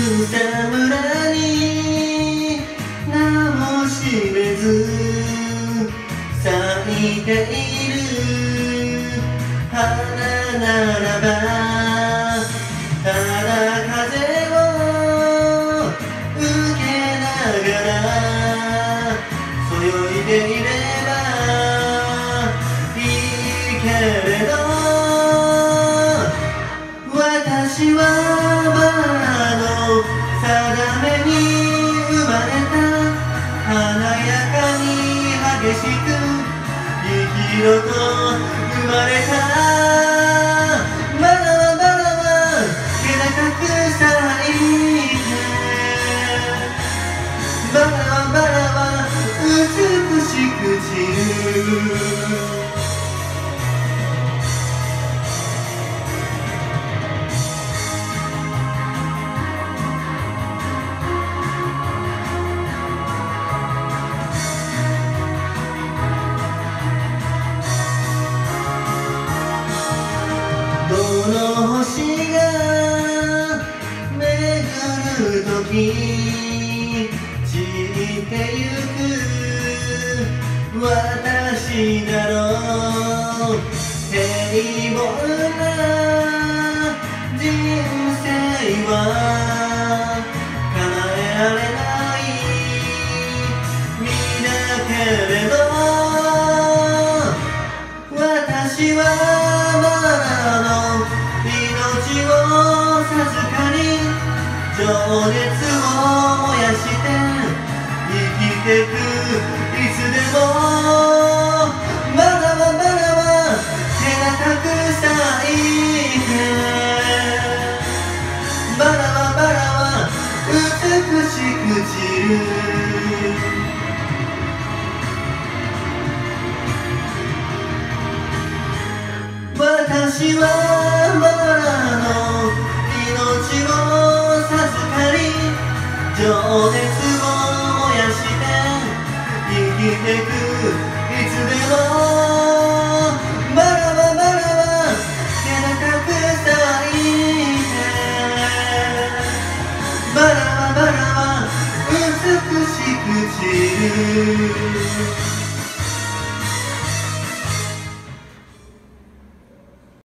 草むらに名も知れず咲いている花ならば激しく生きろと生まれたバラはバラは気高く咲いてバラバラは美しく散るの星が巡るとき散ってゆく。私だろう。平凡な人生は叶えられない。身だけれど私は情熱を燃やして生きてくいつでもまだはまだは手がたく咲いてバラはバラは美しく散る私は熱を燃やして生きてくいつでもバラバラバラは背中く咲いてバラはバラは美しく散る